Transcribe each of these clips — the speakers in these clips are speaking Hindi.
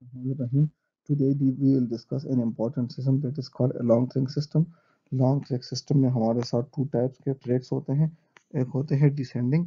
Rahim. Today we will discuss an important system that is called a long track system. Long track system में हमारे साथ two types के tracks होते हैं एक होते हैं descending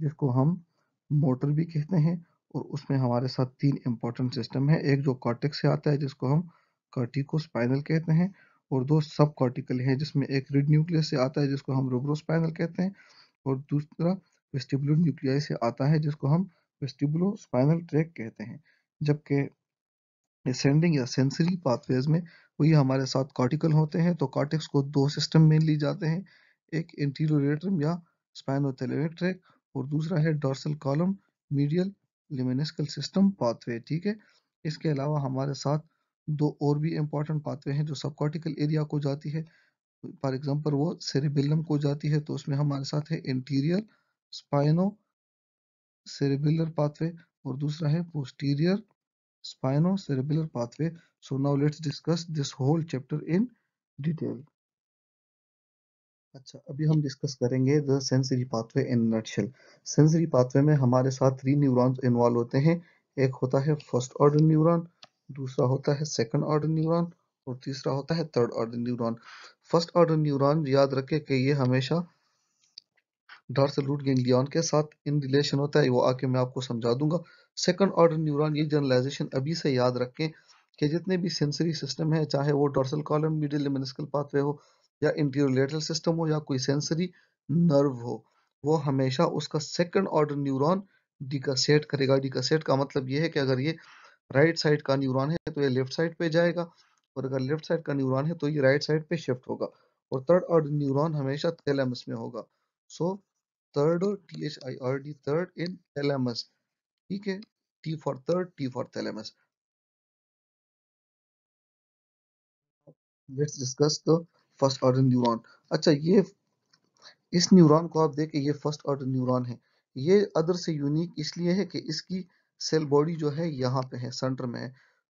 जिसको हम मोटर भी कहते हैं और उसमें हमारे साथ तीन important system है एक जो cortex से आता है जिसको हम corticospinal कहते हैं और दो सब cortical है जिसमें एक रीड न्यूक्लियस से आता है जिसको हम रोब्रोस्पाइनल कहते हैं और दूसरा वेस्टिबुलर न्यूक्लियाई से आता है जिसको हम वेस्टिबुलोस्पाइनल ट्रैक कहते हैं जबकि असेंडिंग या सेंसरी पाथवेज में वही हमारे साथ कॉर्टिकल होते हैं तो कॉर्टेक्स को दो सिस्टम में ली जाते हैं, एक इंटीरियोरेटम या स्पाइनोथेलेमिक ट्रैक और दूसरा है dorsal column medial lemniscal system pathway ठीक है? इसके अलावा हमारे साथ दो और भी इंपॉर्टेंट पाथवे हैं जो सब कॉर्टिकल एरिया को जाती है। फॉर एग्जांपल वो सेरेबिलम को जाती है तो उसमें हमारे साथ है इंटीरियर स्पाइनो सेरेबिलर पाथवे और दूसरा है posterior spinocerebellar pathway. So, now let's discuss this whole chapter in detail. अच्छा अभी हम डिस्कस करेंगे the sensory pathway in nutshell sensory pathway में हमारे साथ थ्री न्यूरॉन्स इन्वॉल्व होते हैं। एक होता है फ़र्स्ट ऑर्डर न्यूरॉन दूसरा होता है सेकंड ऑर्डर न्यूरॉन और तीसरा होता है third order neuron first order neuron याद रखें कि ये हमेशा डॉर्सल रूट गैंग्लियन के साथ इन रिलेशन होता है। वो आके मैं आपको समझा दूँगा। सेकंड ऑर्डर न्यूरॉन ये जनरलाइजेशन अभी से याद रखें कि जितने भी सेंसरी सिस्टम है, चाहे वो dorsal column medial lemniscal pathway हो या इंटीरियर सिस्टम हो या कोई सेंसरी नर्व हो, वो हमेशा उसका सेकंड ऑर्डर न्यूरॉन डिकासेट करेगा। डिकासेट का मतलब ये है कि अगर ये राइट साइड का न्यूरॉन है तो ये लेफ़्ट साइड पे जाएगा और अगर लेफ़्ट साइड का न्यूरॉन है तो ये राइट साइड पे शिफ्ट होगा और थर्ड ऑर्डर न्यूरॉन हमेशा थैलेमस में होगा। So third T H I R D third in thalamus ठीक है? T for third T for thalamus let's discuss the first order neuron अच्छा ये इस न्यूरॉन को आप देखें ये फ़र्स्ट ऑर्डर न्यूरॉन है। ये अदर से यूनिक इसलिए है कि इसकी सेल बॉडी जो है यहाँ पे है सेंटर में है।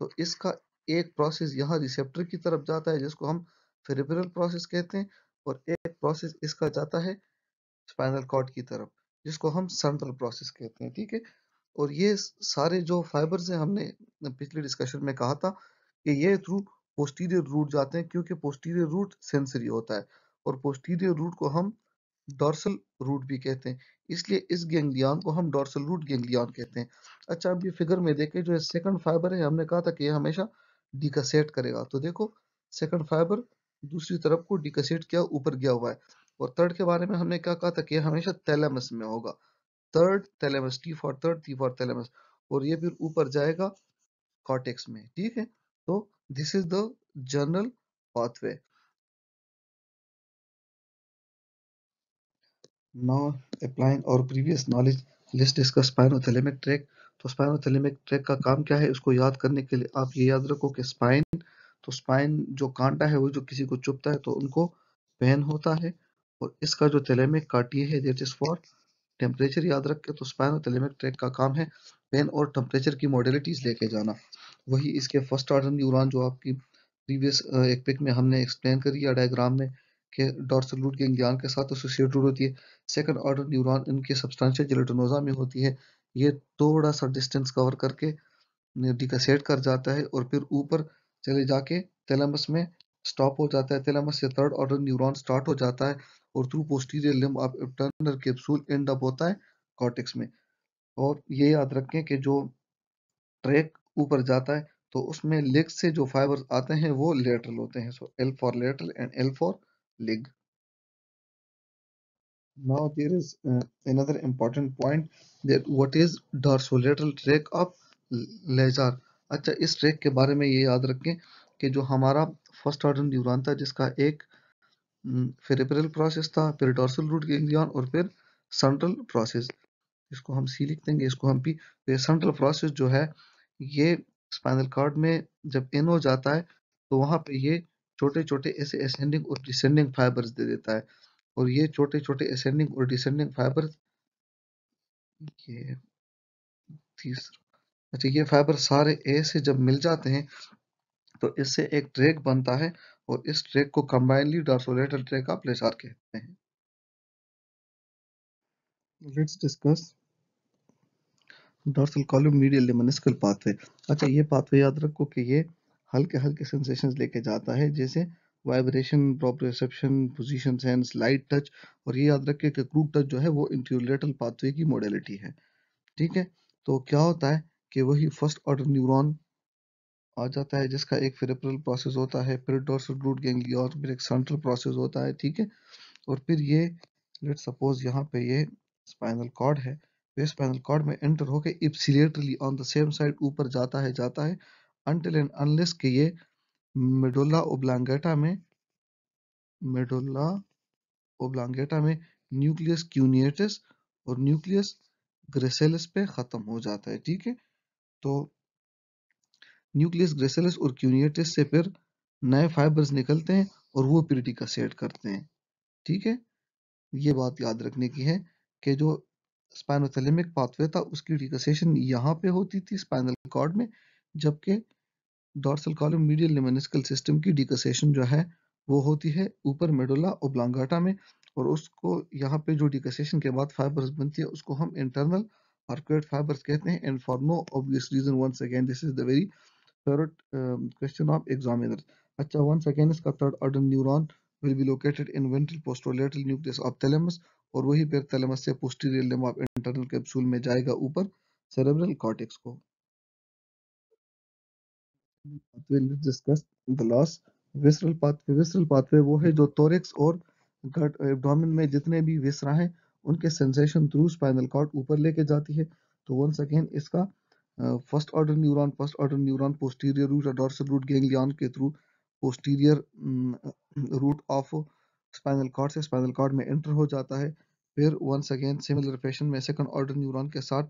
तो इसका एक प्रोसेस यहाँ रिसेप्टर की तरफ़ जाता है, जिसको हम फेरिब्रल प्रोसेस कहते हैं, और एक प्रोसेस इसका जाता है स्पाइनल कॉर्ड की तरफ़, जिसको हम सेंट्रल प्रोसेस कहते हैं, ठीक है? और ये सारे जो फाइबर्स हैं, हमने पिछले डिस्कशन में कहा था कि ये थ्रू पोस्टीरियर रूट जाते हैं क्योंकि पोस्टीरियर रूट सेंसरी होता है और पोस्टीरियर रूट को हम डॉर्सल रूट भी कहते हैं। इसलिए इस गैंग्लियन को हम डॉर्सल रूट गैंग्लियन कहते हैं। अच्छा अब ये फिगर में देखें, जो सेकंड फाइबर है, हमने कहा था कि ये हमेशा डिकासेट करेगा। तो देखो सेकंड फाइबर दूसरी तरफ़ को डिकासेट किया, ऊपर गया हुआ है और थर्ड के बारे में हमने क्या कहा था कि हमेशा थैलेमस में होगा। Third thalamus T for third T for thalamus और ये फिर ऊपर जाएगा कॉर्टेक्स में, ठीक है? तो this is the general pathway now applying और previous knowledge let's discuss spinothalamic tract तो स्पाइनोथैलेमिक ट्रैक का काम क्या है? उसको याद करने के लिए आप ये याद रखो कि स्पाइन तो स्पाइन जो कांटा है, वो जो किसी को चुपता है तो उनको पेन होता है। और इसका जो थैलेमिक काटी है दैट इज़ फॉर टेम्परेचर याद रख के तो स्पाइनोथैलेमिक ट्रैक का काम है। पेन और टेम्परेचर की मॉडलिटीज लेके जाना। वही इसके फ़र्स्ट ऑर्डर न्यूरॉन जो आपकी प्रीवियस एक पिक में हमने एक्सप्लेन करी या डायग्राम में कि डॉर्सल रूट गैंग्लियन के साथ एसोसिएटेड होती है। सेकंड ऑर्डर न्यूरॉन इनके सब्सटेंशियल जिलेटिनोजा में होती है। ये थोड़ा सा डिस्टेंस कवर करके डिकासेट कर जाता है और फिर ऊपर चले जाके थैलेमस में स्टॉप हो जाता है थैलेमस से थर्ड ऑर्डर न्यूरॉन स्टार्ट हो जाता है और through posterior limb of internal capsule end up होता है कॉर्टेक्स में। और ये याद रखें कि जो ट्रैक ऊपर जाता है तो उसमें लेग से जो फाइबर्स आते हैं वो लेटरल होते हैं। So L for lateral and L for leg now there is uh, another important point that what is dorsolateral track of Lissauer अच्छा इस ट्रैक के बारे में ये याद रखें कि जो हमारा फ़र्स्ट ऑर्डर न्यूरॉन था, जिसका एक फेरेब्रल प्रोसेस था, फिर डॉर्सल रूट गैंग्लियन और फिर सेंट्रल प्रोसेस। इसको हम सी लिख देंगे, इसको हम पी। तो ये सेंट्रल प्रोसेस जो है, ये स्पाइनल कार्ड में जब इन हो जाता है तो वहाँ पे ये छोटे छोटे ऐसे असेंडिंग और डिसेंडिंग फाइबर्स दे देता है। और ये छोटे छोटे असेंडिंग और डिसेंडिंग फाइबर्स ये तीसरा अच्छा ये फाइबर सारे ए से जब मिल जाते हैं तो इससे एक ट्रैक बनता है और इस ट्रैक को combinedly dorsolateral tract of Lissauer कहते हैं। Let's discuss dorsal column medial lemniscal pathway अच्छा ये पाथवे याद रखो कि ये हल्के हल्के सेंसेशंस लेके जाता है, जैसे vibration proprioception position sense light touch और ये याद रखें कि क्रूड टच जो है वो इंट्यूलेटल पाथवे की मॉडलिटी है। ठीक है? तो क्या होता है कि वही फ़र्स्ट ऑर्डर न्यूरॉन आ जाता है, जिसका एक फेरेब्रल प्रोसेस होता है, फिर डोर्सल रूट गैंग्लियन फिर एक सेंट्रल प्रोसेस होता है, ठीक है? और फिर ये लेट सपोज़ यहाँ पे ये स्पाइनल कॉर्ड है तो ये स्पाइनल कॉर्ड में एंटर होके ipsilaterally on the same side ऊपर जाता है जाता है अनटिल एंड अनलेस के ये मेडोला ओब्लांगेटा में मेडोला ओब्लांगेटा में न्यूक्लियस क्यूनिएटिस और न्यूक्लियस ग्रेसेलिस पे खत्म हो जाता है, ठीक है? तो न्यूक्लियस ग्रेसेलिस और क्यूनिएटिस से फिर नए फाइबर्स निकलते हैं और वो प्यूरिटी का सेट करते हैं। ठीक है? ये बात याद रखने की है कि जो स्पाइनोथेलेमिक पाथवे था, उसकी डिकसेशन यहाँ पे होती थी स्पाइनल कॉर्ड में, जबकि dorsal column medial lemniscal system की डिकसेशन जो है, वो होती है ऊपर मेडोला ओब्लांगाटा में, और उसको यहाँ पे जो डिकसेशन के बाद फाइबर्स बनती है, उसको हम इंटरनल आर्कुएट फाइबर्स कहते हैं। And for no obvious reason once again this is the very favourite question of examiner अच्छा वंस अगेन इसका third order neuron will be located in ventral posterolateral nucleus of thalamus और वही फिर थैलेमस से posterior limb of internal capsule में जाएगा ऊपर सेरेब्रल कॉर्टेक्स को। We'll discuss the last visceral pathway visceral pathway वो है जो thorax और गट एब्डोमेन में जितने भी विसरा हैं, उनके सेंसेशन थ्रू स्पाइनल कॉर्ड ऊपर लेके जाती है। तो वंस अगेन इसका first order neuron first order neuron posterior root dorsal root ganglion के through posterior root of spinal cord से स्पाइनल कॉर्ड में एंटर हो जाता है। फिर वंस अगेन सिमिलर फ़ैशन में सेकंड ऑर्डर न्यूरॉन के साथ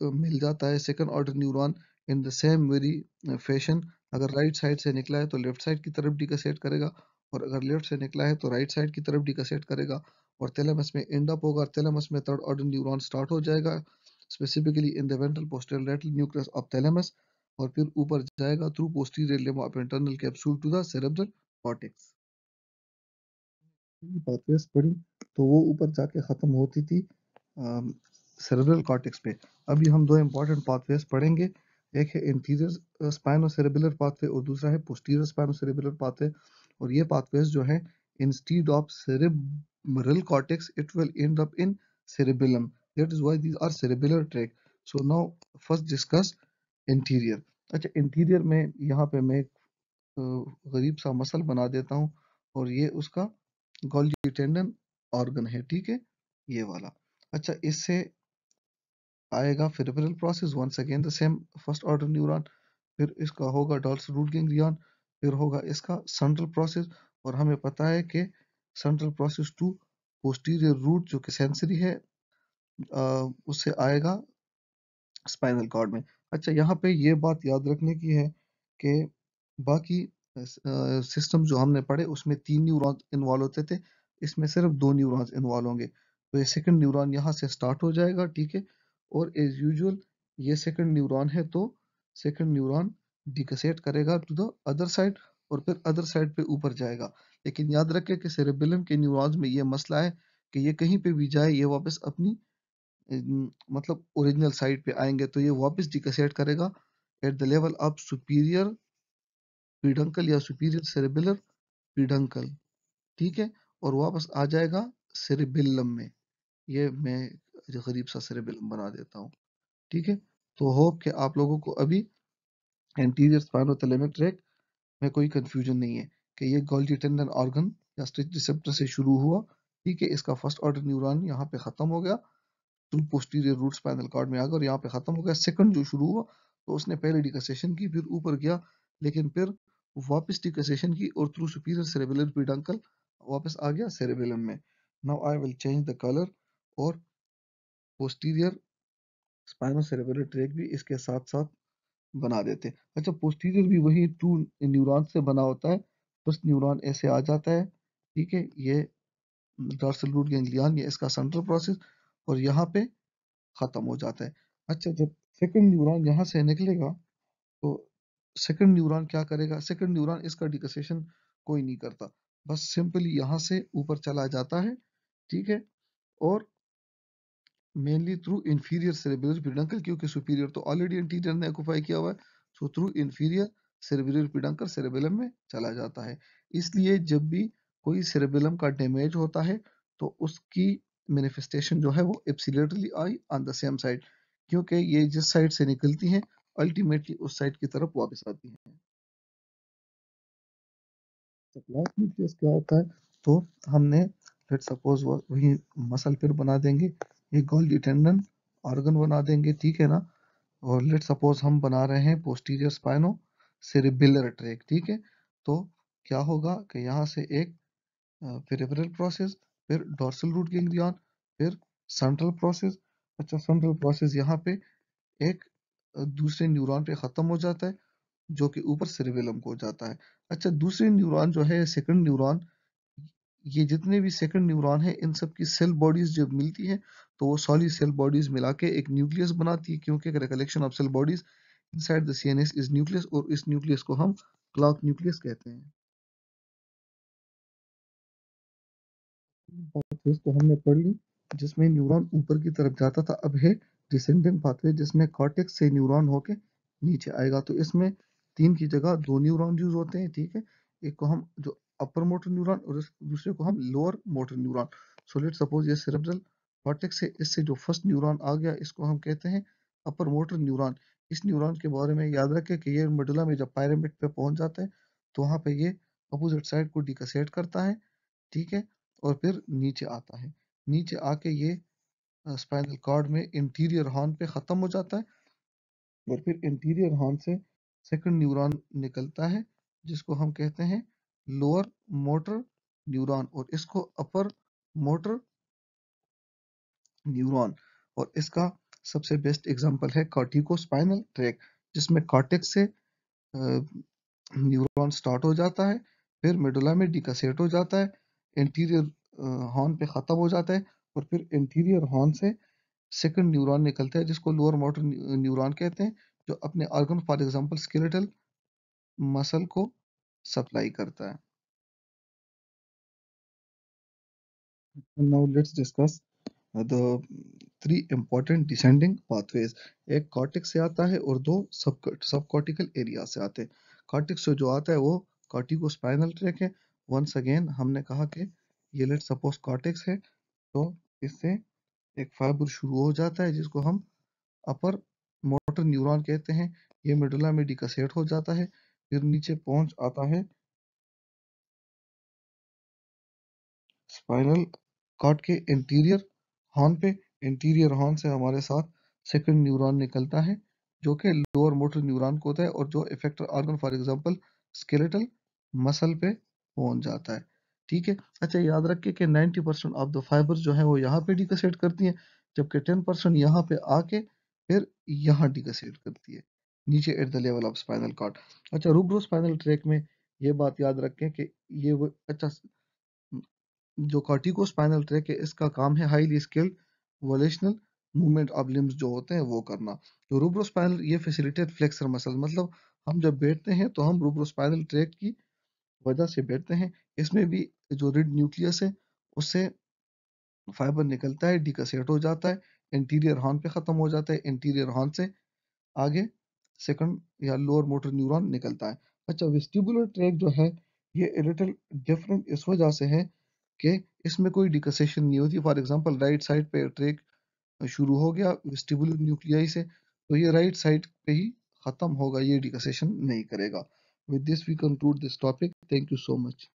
तो मिल जाता है second order neuron in the same very fashion अगर राइट साइड से निकला है तो लेफ़्ट साइड की तरफ़ डिकसेट करेगा और अगर लेफ़्ट से निकला है तो राइट साइड की तरफ़ डिकसेट करेगा और थैलेमस में एंड अप होगा थैलेमस में थर्ड ऑर्डर न्यूरॉन स्टार्ट हो जाएगा। Specifically in the ventral posterior nucleus of thalamus और फिर ऊपर जाएगा through posterior limb of internal capsule to the cerebral cortex pathways पढ़ी तो वो ऊपर जाके खत्म होती थी सेरेब्रल कॉर्टेक्स पे। अभी हम दो इंपॉर्टेंट पाथवेज पढ़ेंगे, एक है इंटीरियर स्पाइनोसेरेबुलर पाथवे और दूसरा है पोस्टीरियर स्पाइनोसेरेबुलर पाथवे और ये पाथवेज जो है instead of cerebral cortex, it will end up in cerebellum that is why these are cerebellar tract so now first discuss interior. अच्छा इंटीरियर में यहाँ पे मैं गरीब सा मसल बना देता हूँ और ये उसका गोल्जी टेंडन ऑर्गन है, ठीक है? ये वाला। अच्छा इससे आएगा peripheral process once again the same first order neuron फिर इसका होगा डॉल्स रूट गैंग्लियन फिर होगा इसका सेंट्रल प्रोसेस और हमें पता है कि central process to posterior root जो कि सेंसरी है आ, उससे आएगा स्पाइनल कॉर्ड में। अच्छा यहाँ पे ये बात याद रखने की है कि बाकी सिस्टम जो हमने पढ़े उसमें तीन न्यूरॉन्स इन्वॉल्व होते थे इसमें सिर्फ़ दो न्यूरॉन्स इन्वॉल्व होंगे। तो ये सेकंड न्यूरॉन यहाँ से स्टार्ट हो जाएगा ठीक है? और एज यूजुअल ये सेकंड न्यूरॉन है तो सेकंड न्यूरॉन डिकसेट करेगा टू द अदर साइड और फिर अदर साइड पे ऊपर जाएगा। लेकिन याद रखें कि सेरेबेलम के न्यूरॉन्स में ये मसला है कि ये कहीं पे भी जाए ये वापस अपनी मतलब ओरिजिनल साइड पे आएँगे तो ये वापस डिकसेट करेगा at the level of superior peduncle या सुपीरियर सेरेबुलर पीडंकल ठीक है? और वापस आ जाएगा सेरेबेलम में। ये मैं गरीब सा सेरेबेलम बना देता हूँ, ठीक है? तो होप कि आप लोगों को अभी एंटीरियर स्पाइनोथैलेमिक ट्रैक में कोई कंफ्यूजन नहीं है कि ये गोल्जी टेंडन ऑर्गन या स्टिच रिसेप्टर से शुरू हुआ, ठीक है? इसका फ़र्स्ट ऑर्डर न्यूरॉन यहाँ पे खत्म हो गया। Through posterior root spinal cord में आ गया और यहाँ पे खत्म हो गया। सेकंड जो शुरू हुआ तो उसने पहले डिकसेशन की, फिर ऊपर गया, लेकिन फिर वापस डिकसेशन की और थ्रू सुपीरियर सेरेबुलर पीडंकल वापस आ गया सेरेबेलम में। Now I will change the colour और पोस्टीरियर स्पाइनो सेरेबुलर ट्रैक भी इसके साथ साथ बना देते अच्छा पोस्टीरियर भी वही टू न्यूरॉन से बना होता है। फ़र्स्ट न्यूरॉन ऐसे आ जाता है, ठीक है, ये डॉर्सल रूट गैंग्लियन ये इसका सेंट्रल प्रोसेस और यहाँ पे खत्म हो जाता है। अच्छा जब सेकंड न्यूरॉन यहाँ से निकलेगा तो सेकंड न्यूरॉन क्या करेगा? सेकंड न्यूरॉन इसका डिकसेशन कोई नहीं करता। बस सिंपली यहाँ से ऊपर चला जाता है, ठीक है? और mainly through inferior cerebral peduncle क्योंकि सुपीरियर तो ऑलरेडी इंटीरियर ने ऑक्यूपाई किया हुआ है so through inferior cerebral peduncle cerebellum में चला जाता है। इसलिए जब भी कोई सेरेबेलम का डैमेज होता है तो उसकी मैनिफेस्टेशन जो है वो ipsilaterally I on the same side क्योंकि ये जिस साइड से निकलती हैं अल्टीमेटली उस साइड की तरफ़ वापस आती हैं। न्यूक्लियस क्या होता है तो हमने लेट सपोज़ वही मसल फिर बना देंगे, ये गोल्डी टेंडन ऑर्गन बना देंगे, ठीक है ना? और लेट सपोज़ हम बना रहे हैं पोस्टीरियर स्पाइनो सेरिबेलर ट्रैक ठीक है? तो क्या होगा कि यहाँ से एक पेरिफेरल प्रोसेस फिर डोर्सल रूट गैंग्लियन फिर सेंट्रल प्रोसेस अच्छा सेंट्रल प्रोसेस यहाँ पे एक दूसरे न्यूरॉन पे ख़त्म हो जाता है, जो कि ऊपर सेरेबेलम को जाता है। अच्छा दूसरे न्यूरॉन जो है सेकंड न्यूरॉन ये जितने भी सेकंड न्यूरॉन है, इन सब की सेल बॉडीज जब मिलती है तो वो सॉलिड सेल बॉडीज मिला के एक न्यूक्लियस बनाती है, क्योंकि recollection of cell bodies inside the CNS is nucleus और इस न्यूक्लियस को हम क्लॉक न्यूक्लियस कहते हैं। पाथवेज तो हमने पढ़ ली, जिसमें न्यूरॉन ऊपर की तरफ़ जाता था, अब है डिसेंडिंग पाथवे जिसमें कॉर्टेक्स से न्यूरॉन होके नीचे आएगा। तो इसमें तीन की जगह दो न्यूरॉन यूज़ होते हैं, ठीक है? एक को हम जो अपर मोटर न्यूरॉन और दूसरे को हम lower motor neuron so let suppose ये सेरेब्रल कॉर्टेक्स से इससे जो फ़र्स्ट न्यूरॉन आ गया, इसको हम कहते हैं अपर मोटर न्यूरॉन इस न्यूरॉन के बारे में याद रखें कि ये मेडुला में जब पायरामिड पे पहुँच जाता है तो वहाँ पे ये अपोजिट साइड को डिकसेट करता है, ठीक है? और फिर नीचे आता है। नीचे आके ये स्पाइनल कॉर्ड में इंटीरियर हॉर्न पे ख़त्म हो जाता है और फिर इंटीरियर हॉर्न से सेकंड न्यूरॉन निकलता है, जिसको हम कहते हैं लोअर मोटर न्यूरॉन और इसको अपर मोटर न्यूरॉन और इसका सबसे बेस्ट एग्जांपल है कॉर्टिको स्पाइनल ट्रैक जिसमें कॉर्टेक्स से न्यूरॉन स्टार्ट हो जाता है, फिर मेडुला में डिकासेट हो जाता है इंटीरियर हॉर्न पे ख़त्म हो जाता है और फिर इंटीरियर हॉर्न से सेकंड न्यूरॉन निकलता है, जिसको लोअर मोटर न्यूरॉन कहते हैं, जो अपने organ for example skeletal muscle को सप्लाई करता है। Now let's descending pathways. एक कॉर्टेक्स से आता है और दो सब सब कॉर्टिकल एरिया से आते हैं। कॉर्टेक्स से जो आता है वो कॉर्टिको स्पाइनल ट्रैक है वंस अगेन हमने कहा कि ये लेट सपोज़ कॉर्टेक्स है तो इससे एक फाइबर शुरू हो जाता है, जिसको हम अपर मोटर न्यूरॉन कहते हैं। ये मेडुला में डिकासेट हो जाता है, फिर नीचे पहुँच आता है। स्पाइनल कॉर्ड के इंटीरियर हॉर्न पे इंटीरियर हॉर्न से हमारे साथ सेकंड न्यूरॉन निकलता है, जो कि लोअर मोटर न्यूरॉन को होता है, और जो effector organ for example skeletal muscle पे पहुँच जाता है। ठीक है? अच्छा याद रखिए कि 90 परसेंट ऑफ़ द फाइबर जो है, वो यहाँ पे डिकसेट करती है, जबकि 10 परसेंट यहाँ पे आके फिर यहाँ डिकसेट करती है। नीचे at the level of spinal cord अच्छा रूब्रो स्पाइनल ट्रैक में ये बात याद रखें कि ये वो अच्छा जो कॉर्टिको स्पाइनल ट्रैक है, इसका काम है highly skilled volitional movement of limbs जो होते हैं, वो करना। तो रूब्रोस्पाइनल ये फैसिलिटेट फ्लेक्सर मसल मतलब हम जब बैठते हैं तो हम रूब्रोस्पाइनल ट्रैक की वजह से बैठते हैं। इसमें भी जो रिड न्यूक्लियस है, उससे फाइबर निकलता है, डिकसेट हो जाता है, इंटीरियर हॉर्न पे ख़त्म हो जाता है, इंटीरियर हॉर्न से आगे सेकंड या लोअर मोटर न्यूरॉन निकलता है। अच्छा वेस्टिबुलर ट्रैक जो है, ये लिटिल डिफरेंट इस वजह से है कि इसमें कोई डिकसेशन नहीं होती। फॉर एग्जांपल राइट साइड पे ट्रैक शुरू हो गया वेस्टिबुलर न्यूक्लियाई से तो ये राइट साइड पे ही ख़त्म होगा, ये डिकसेशन नहीं करेगा। With this, we conclude this topic. Thank you so much.